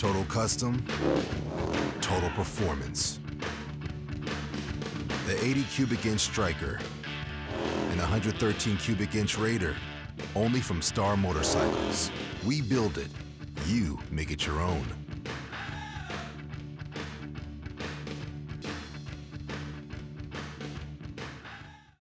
Total custom, total performance. The 80 cubic inch Stryker and 113 cubic inch Raider, only from Star Motorcycles. We build it, you make it your own.